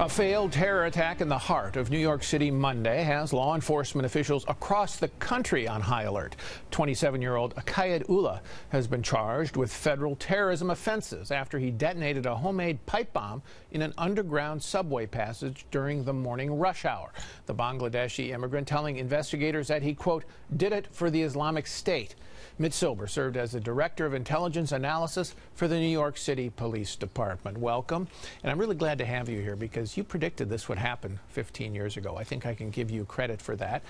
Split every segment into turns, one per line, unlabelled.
A failed terror attack in the heart of New York City Monday has law enforcement officials across the country on high alert. 27 year old Akayed Ullah has been charged with federal terrorism offenses after he detonated a homemade pipe bomb in an underground subway passage during the morning rush hour. The Bangladeshi immigrant telling investigators that he, quote, did it for the Islamic State. Mitch Silber served as the Director of Intelligence Analysis for the New York City Police Department. Welcome. And I'm really glad to have you here because you predicted this would happen 15 years ago. I think I can give you credit for that.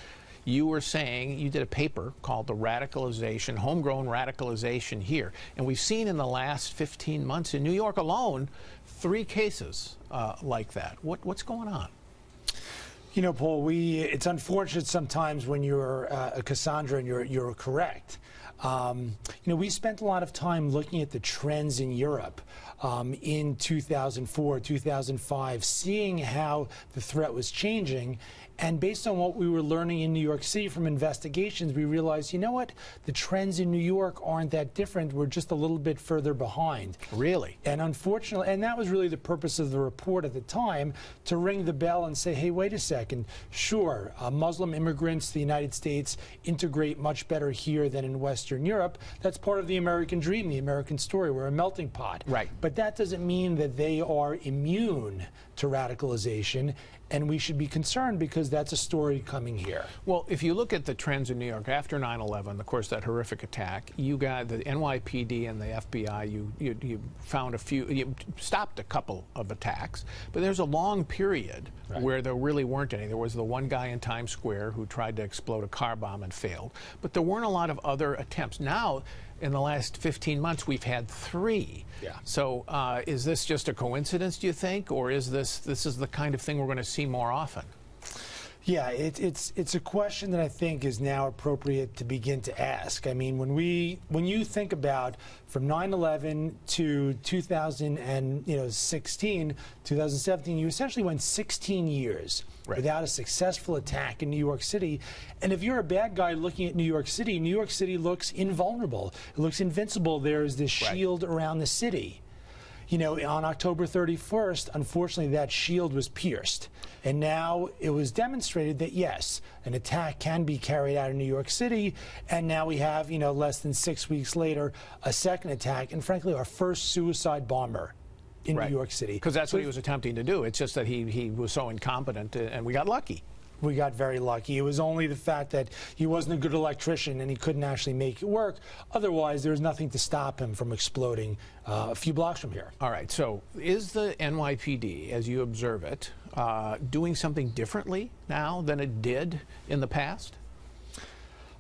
You were saying you did a paper called The Radicalization, Homegrown Radicalization Here. And we've seen in the last 15 months in New York alone three cases uh, like that. What, what's going on?
You know, Paul, we it's unfortunate sometimes when you're uh, a Cassandra and you're you're correct. Um, you know, we spent a lot of time looking at the trends in Europe um, in 2004, 2005, seeing how the threat was changing. And based on what we were learning in New York City from investigations, we realized, you know what? The trends in New York aren't that different. We're just a little bit further behind.
Really?
And unfortunately, and that was really the purpose of the report at the time to ring the bell and say, hey, wait a second. Sure, uh, Muslim immigrants to the United States integrate much better here than in Western Europe. That's part of the American dream, the American story. We're a melting pot.
Right.
But that doesn't mean that they are immune to radicalization. And we should be concerned because that's a story coming here.
Well, if you look at the trends in New York after 9 11, of course, that horrific attack, you got the NYPD and the FBI, you, you, you found a few, you stopped a couple of attacks, but there's a long period right. where there really weren't any. There was the one guy in Times Square who tried to explode a car bomb and failed, but there weren't a lot of other attempts. Now, in the last 15 months, we've had three.
Yeah.
So uh, is this just a coincidence, do you think, or is this this is the kind of thing we're going to see more often?
Yeah, it, it's it's a question that I think is now appropriate to begin to ask. I mean, when we when you think about from 9/11 to 2016, 2017, you essentially went 16 years right. without a successful attack in New York City. And if you're a bad guy looking at New York City, New York City looks invulnerable. It looks invincible. There is this right. shield around the city you know, on October 31st, unfortunately, that shield was pierced. And now it was demonstrated that, yes, an attack can be carried out in New York City. And now we have, you know, less than six weeks later, a second attack. And frankly, our first suicide bomber in right. New York City.
Because that's so what he was attempting to do. It's just that he, he was so incompetent, uh, and we got lucky
we got very lucky. It was only the fact that he wasn't a good electrician and he couldn't actually make it work. Otherwise, there was nothing to stop him from exploding uh, a few blocks from here.
All right. So, is the NYPD, as you observe it, uh, doing something differently now than it did in the past?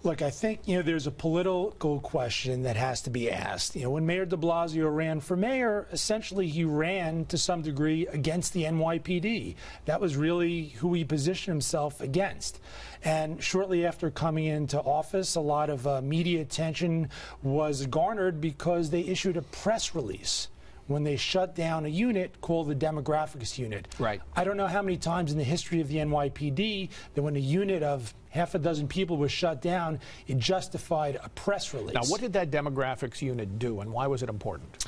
Look, I think you know there's a political question that has to be asked. You know, when Mayor De Blasio ran for mayor, essentially he ran to some degree against the NYPD. That was really who he positioned himself against. And shortly after coming into office, a lot of uh, media attention was garnered because they issued a press release when they shut down a unit called the demographics unit.
Right.
I don't know how many times in the history of the NYPD that when a unit of half a dozen people was shut down, it justified a press release.
Now, what did that demographics unit do, and why was it important?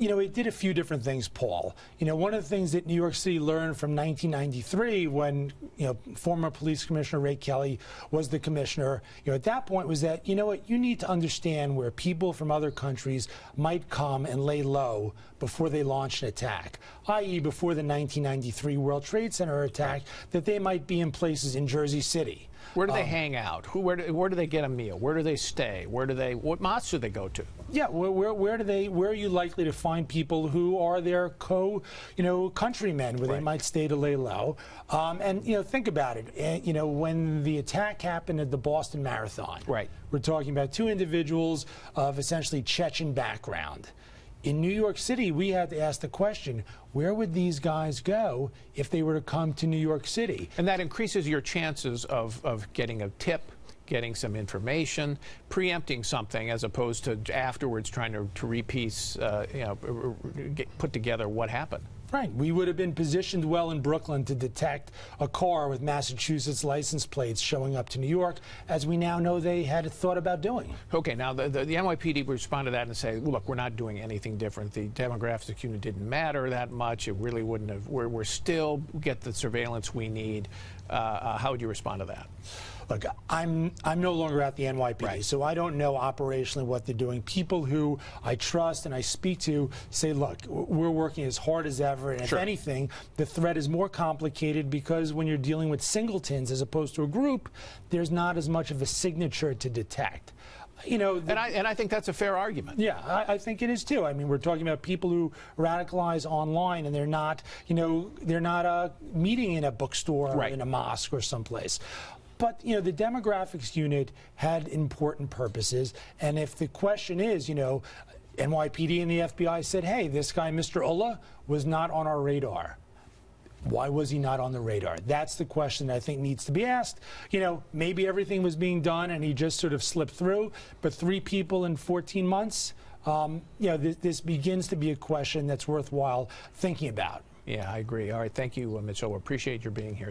You know, it did a few different things, Paul. You know, one of the things that New York City learned from 1993 when, you know, former police commissioner Ray Kelly was the commissioner, you know, at that point was that, you know what, you need to understand where people from other countries might come and lay low before they launch an attack, i.e., before the 1993 World Trade Center attack, that they might be in places in Jersey City.
Where do they um, hang out? Who, where, do, where do they get a meal? Where do they stay? Where do they? What mosques do they go to?
Yeah, where, where, where do they? Where are you likely to find people who are their co, you know, countrymen, where right. they might stay to lay low? Um, and you know, think about it. And, you know, when the attack happened at the Boston Marathon,
right?
We're talking about two individuals of essentially Chechen background. In New York City, we had to ask the question where would these guys go if they were to come to New York City?
And that increases your chances of, of getting a tip, getting some information, preempting something as opposed to afterwards trying to, to repiece, uh, you know, get, put together what happened.
Right. We would have been positioned well in Brooklyn to detect a car with Massachusetts license plates showing up to New York, as we now know they had thought about doing.
Okay, now the, the, the NYPD respond to that and say, look, we're not doing anything different. The demographics unit didn't matter that much. It really wouldn't have. We're, we're still get the surveillance we need. Uh, uh, how would you respond to that?
Look, I'm I'm no longer at the NYPD,
Right.
so I don't know operationally what they're doing. People who I trust and I speak to say, look, we're working as hard as ever, and
Sure.
if anything, the threat is more complicated because when you're dealing with singletons as opposed to a group, there's not as much of a signature to detect. You know,
And I and I think that's a fair argument.
yeah, I, I think it is too. I mean, we're talking about people who radicalize online, and they're not, you know, they're not uh, meeting in a bookstore or
Right.
in a mosque or someplace. But you know, the demographics unit had important purposes, and if the question is, you know, NYPD and the FBI said, "Hey, this guy, Mr. Ullah, was not on our radar." Why was he not on the radar? That's the question that I think needs to be asked. You know, maybe everything was being done and he just sort of slipped through, but three people in 14 months, um, you know, this, this begins to be a question that's worthwhile thinking about.
Yeah, I agree. All right, thank you, uh, Mitchell. We appreciate your being here.